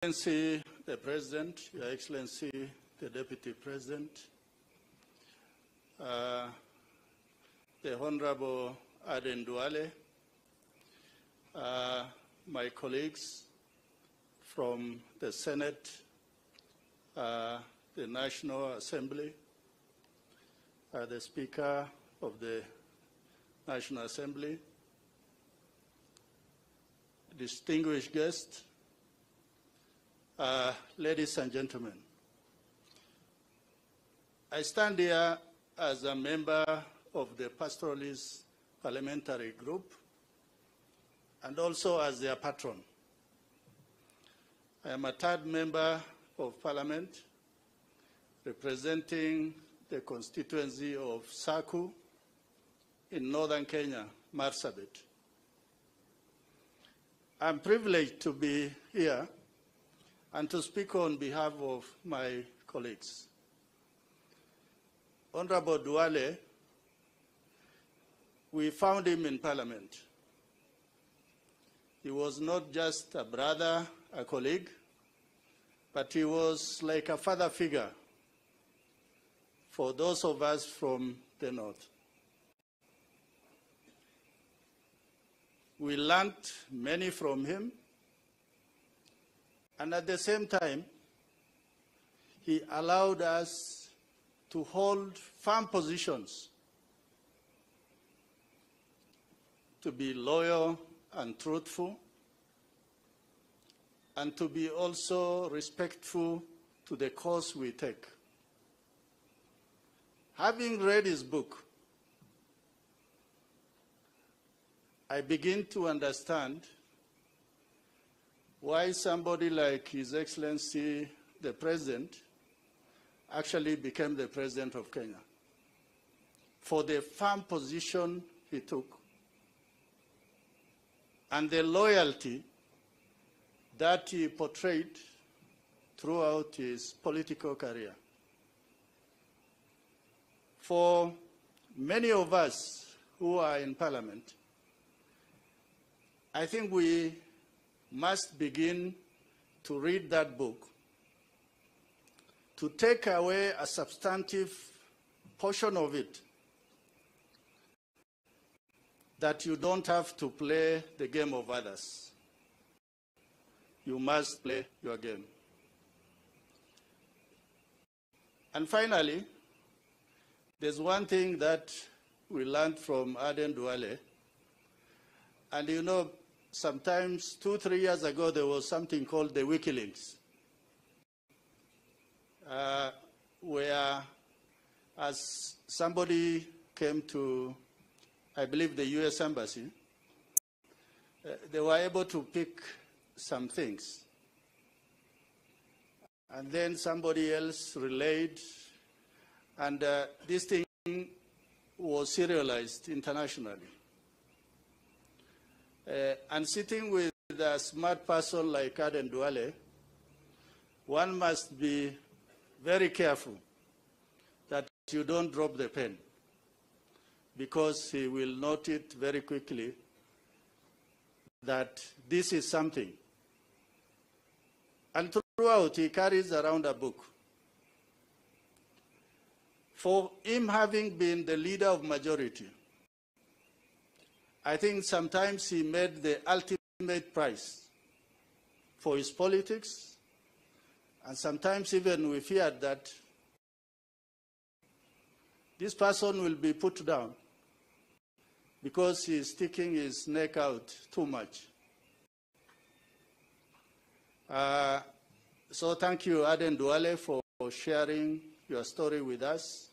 Excellency the President, Your Excellency the Deputy President, uh, the Honorable Aden Duale, uh, my colleagues from the Senate, uh, the National Assembly, uh, the Speaker of the National Assembly, distinguished guests, uh, ladies and gentlemen, I stand here as a member of the Pastoralist Parliamentary Group and also as their patron. I am a third member of Parliament representing the constituency of Saku in northern Kenya, Marsabit. I'm privileged to be here and to speak on behalf of my colleagues. Honorable Duale, we found him in Parliament. He was not just a brother, a colleague, but he was like a father figure for those of us from the North. We learned many from him, and at the same time, he allowed us to hold firm positions, to be loyal and truthful, and to be also respectful to the course we take. Having read his book, I begin to understand why somebody like His Excellency the President actually became the President of Kenya for the firm position he took and the loyalty that he portrayed throughout his political career. For many of us who are in Parliament, I think we must begin to read that book to take away a substantive portion of it that you don't have to play the game of others. You must play your game. And finally, there's one thing that we learned from Aden Duale. And you know, sometimes two, three years ago, there was something called the WikiLeaks, uh, where as somebody came to, I believe, the U.S. Embassy, uh, they were able to pick some things. And then somebody else relayed, and uh, this thing was serialized internationally. Uh, and sitting with a smart person like Aden Duale, one must be very careful that you don't drop the pen because he will note it very quickly that this is something. And throughout, he carries around a book. For him having been the leader of majority, I think sometimes he made the ultimate price for his politics, and sometimes even we feared that this person will be put down because he is sticking his neck out too much. Uh, so thank you, Aden Duale, for sharing your story with us.